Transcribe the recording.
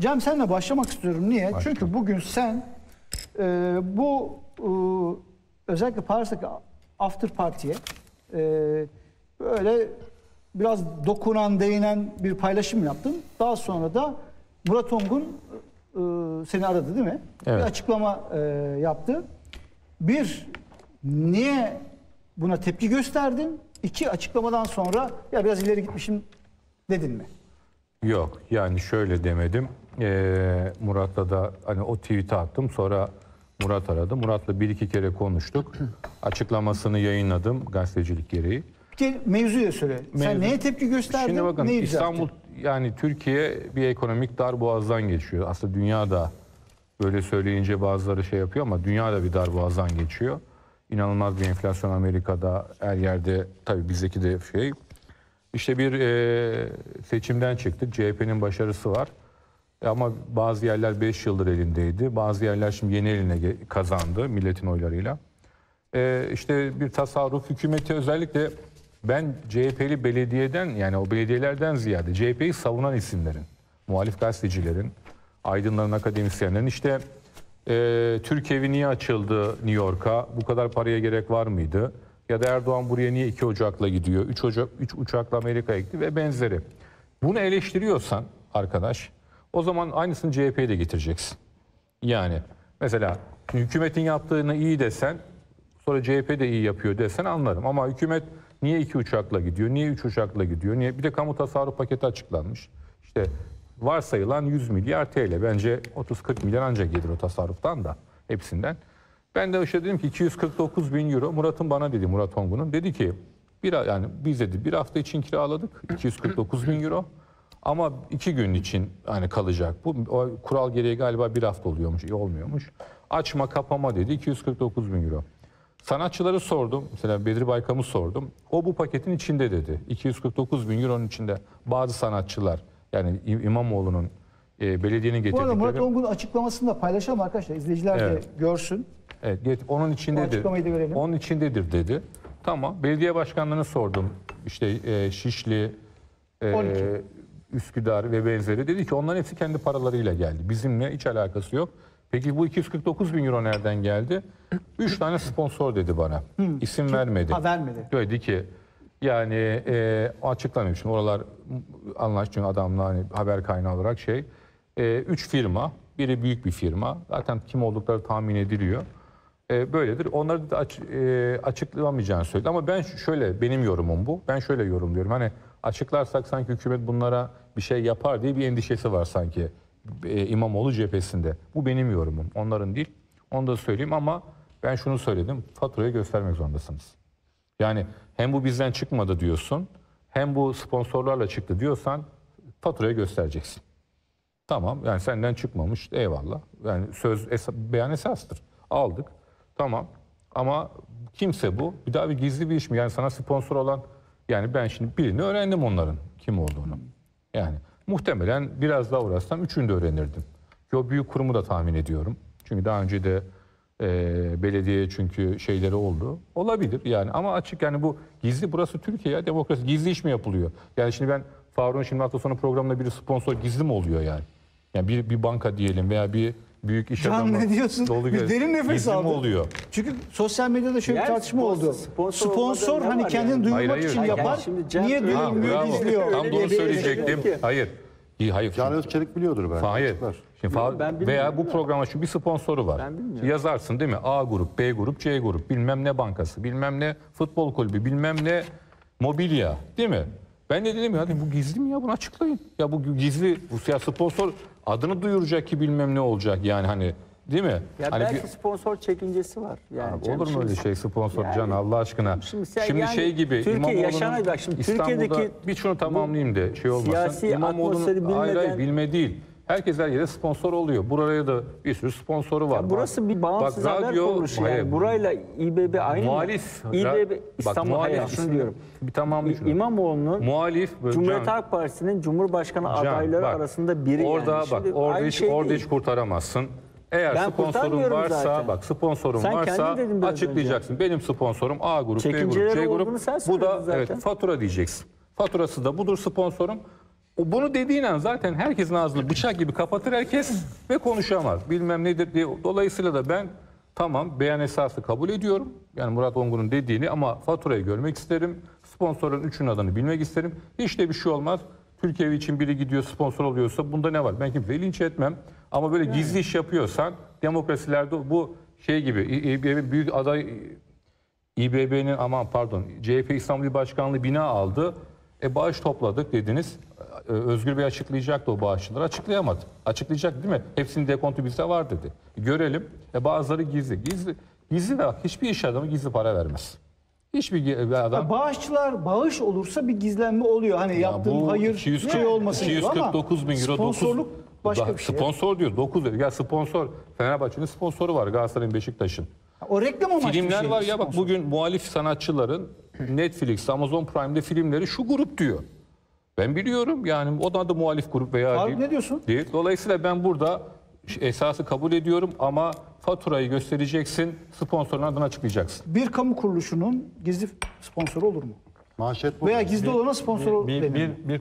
Cem senle başlamak istiyorum. Niye? Başla. Çünkü bugün sen e, bu e, özellikle Paris'teki after party'ye e, böyle biraz dokunan, değinen bir paylaşım yaptın. Daha sonra da Murat Ongun e, seni aradı değil mi? Evet. Bir açıklama e, yaptı. Bir, niye buna tepki gösterdin? İki, açıklamadan sonra ya biraz ileri gitmişim dedin mi? Yok yani şöyle demedim. Ee, Murat'la da hani o tweet'i attım sonra Murat aradı. Murat'la bir iki kere konuştuk. Açıklamasını yayınladım gazetecilik gereği. Gel mevzuyu da söyle. Sen Mevzu- neye tepki gösterdin? Şimdi bakın neyi düzelttin? İstanbul yani Türkiye bir ekonomik darboğazdan geçiyor. Aslında dünya da böyle söyleyince bazıları şey yapıyor ama dünya da bir darboğazdan geçiyor. İnanılmaz bir enflasyon Amerika'da her yerde tabii bizdeki de şey. İşte bir e, seçimden çıktık. CHP'nin başarısı var. E Ama bazı yerler 5 yıldır elindeydi. Bazı yerler şimdi yeni eline kazandı milletin oylarıyla. Ee, işte bir tasarruf hükümeti özellikle ben CHP'li belediyeden yani o belediyelerden ziyade CHP'yi savunan isimlerin, muhalif gazetecilerin, aydınların, akademisyenlerin işte e, Türk evi niye açıldı New York'a? Bu kadar paraya gerek var mıydı? Ya da Erdoğan buraya niye 2 Ocak'la gidiyor? 3 Ocak 3 uçakla Amerika'ya gitti ve benzeri. Bunu eleştiriyorsan arkadaş o zaman aynısını CHP'ye de getireceksin. Yani mesela hükümetin yaptığını iyi desen sonra CHP de iyi yapıyor desen anlarım. Ama hükümet niye iki uçakla gidiyor, niye üç uçakla gidiyor, niye bir de kamu tasarruf paketi açıklanmış. İşte varsayılan 100 milyar TL bence 30-40 milyar ancak gelir o tasarruftan da hepsinden. Ben de işte dedim ki 249 bin euro Murat'ın bana dedi Murat Ongun'un dedi ki bir yani biz dedi bir hafta için kiraladık 249 bin euro. Ama iki gün için hani kalacak. Bu o kural gereği galiba bir hafta oluyormuş, iyi olmuyormuş. Açma kapama dedi 249 bin euro. Sanatçıları sordum. Mesela Bedri Baykam'ı sordum. O bu paketin içinde dedi. 249 bin euronun içinde bazı sanatçılar yani İmamoğlu'nun e, belediyenin Bu arada Murat getirdikleri. Ongun'un açıklamasını da paylaşalım arkadaşlar. İzleyiciler Evet. de görsün. Evet, get- onun içindedir. Onun içindedir dedi. Tamam. Belediye başkanlarını sordum. İşte e, Şişli, e, 12. Üsküdar ve benzeri. Dedi ki onların hepsi kendi paralarıyla geldi. Bizimle hiç alakası yok. Peki bu 249 bin euro nereden geldi? Üç tane sponsor dedi bana. İsim vermedi. Ha vermedi. Dedi ki yani e, açıklamıyor şimdi oralar anlaştığı adamla hani haber kaynağı olarak şey. E, üç firma, biri büyük bir firma. Zaten kim oldukları tahmin ediliyor. E, böyledir. Onları da aç, e, açıklamayacağını söyledi. Ama ben şöyle, benim yorumum bu. Ben şöyle yorumluyorum. Hani açıklarsak sanki hükümet bunlara bir şey yapar diye bir endişesi var sanki e, İmamoğlu cephesinde. Bu benim yorumum. Onların değil. Onu da söyleyeyim ama ben şunu söyledim. Faturayı göstermek zorundasınız. Yani hem bu bizden çıkmadı diyorsun, hem bu sponsorlarla çıktı diyorsan faturayı göstereceksin. Tamam yani senden çıkmamış eyvallah. Yani söz esa- beyan esastır. Aldık. Tamam. Ama kimse bu. Bir daha bir gizli bir iş mi? Yani sana sponsor olan yani ben şimdi birini öğrendim onların kim olduğunu. Yani muhtemelen biraz daha uğraşsam üçünü de öğrenirdim. Ki o büyük kurumu da tahmin ediyorum. Çünkü daha önce de e, belediye çünkü şeyleri oldu. Olabilir yani ama açık yani bu gizli burası Türkiye ya demokrasi gizli iş mi yapılıyor? Yani şimdi ben Faruk'un şimdi hafta sonu programında bir sponsor gizli mi oluyor yani? Yani bir, bir banka diyelim veya bir büyük iş Can adamı. ne diyorsun? dolu Bir göz- derin nefes aldı. oluyor? Çünkü sosyal medyada şöyle bir Yani tartışma sponsor- oldu. sponsor Sponsor ne hani var kendini yani? duyurmak Hayır, hayır. için Hayır, yapar. yani şimdi Niye Ha, duyurmuyor, bravo. gizliyor? Tam Öyle onu bir- söyleyecektim. Ki- Hayır. İyi, Hayır. Can Özçelik biliyordur belki. Hayır. Açıklar. Şimdi fa- ben bilmiyorum veya bu ya. programa şu bir sponsoru var. Ben bilmiyorum. Yazarsın değil mi? A grup, B grup, C grup, bilmem ne bankası, bilmem ne futbol kulübü, bilmem ne mobilya, değil mi? Ben de dedim ya dedim, bu gizli mi ya bunu açıklayın. Ya bu gizli bu ya sponsor adını duyuracak ki bilmem ne olacak yani hani değil mi? Ya hani belki bir- sponsor çekincesi var. Yani Abi olur mu öyle şey sponsor Yani- Can Allah aşkına? Şimdi Şimdi yani şey gibi Türkiye İmamoğlu'nun bak şimdi İstanbul'da Türkiye'deki bir şunu tamamlayayım da şey olmasın. siyasi İmamoğlu'nun atmosferi hayır hayır bilmeden- bilme değil. Herkes her yere sponsor oluyor. Buraya da bir sürü sponsoru var. Ya burası bir bağımsız Bak, haber radyo- kuruluşu hayır, yani. Burayla İBB aynı muhalif. mı? İBB Bak, İstanbul muhalif hayır, şunu diyorum. Bir tamamlayayım şunu. İmamoğlu'nun Muhalif Cumhuriyet Can- Halk Partisi'nin Cumhurbaşkanı Can, adayları bak, arasında biri orada yani. bak orada hiç şey orada değil. hiç kurtaramazsın. Eğer Ben sponsorun varsa zaten. bak sponsorun Sen varsa açıklayacaksın. Benim sponsorum A grup, B grup, C grup. Bu da zaten. evet fatura diyeceksin. Faturası da budur sponsorum. O bunu dediğin an zaten herkesin ağzını bıçak gibi kapatır herkes ve konuşamaz. Bilmem nedir diye. Dolayısıyla da ben tamam beyan esası kabul ediyorum. Yani Murat Ongun'un dediğini ama faturayı görmek isterim. Sponsorun üçünün adını bilmek isterim. Hiç de bir şey olmaz. Türkiye için biri gidiyor sponsor oluyorsa bunda ne var? Ben kimseyi linç etmem. Ama böyle gizli iş yapıyorsan demokrasilerde bu şey gibi İ- İ- büyük aday İBB'nin aman pardon CHP İstanbul Başkanlığı bina aldı. E bağış topladık dediniz. E, Özgür Bey açıklayacaktı o bağışçıları. Açıklayamadı. Açıklayacak değil mi? Hepsinin dekontu bizde var dedi. Görelim. E bazıları gizli. Gizli gizli de hiçbir iş adamı gizli para vermez. Hiçbir adam Ya bağışçılar bağış olursa bir gizlenme oluyor. Hani yaptığım bu hayır 240 şey olmasın gibi ama 249 bin euro sponsorluk 9 başka bir şey. Sponsor diyor 9 ya sponsor Fenerbahçe'nin sponsoru var Galatasaray'ın Beşiktaş'ın. O reklam amaçlı Filmler şey. var ya bak bugün muhalif sanatçıların Netflix, Amazon Prime'de filmleri şu grup diyor. Ben biliyorum yani o da da muhalif grup veya Abi değil. ne diyorsun? Değil. Dolayısıyla ben burada esası kabul ediyorum ama faturayı göstereceksin, sponsorun adını açıklayacaksın. Bir kamu kuruluşunun gizli sponsoru olur mu? Manşet bu. Veya gizli olana sponsor bir, denir bir, mi? bir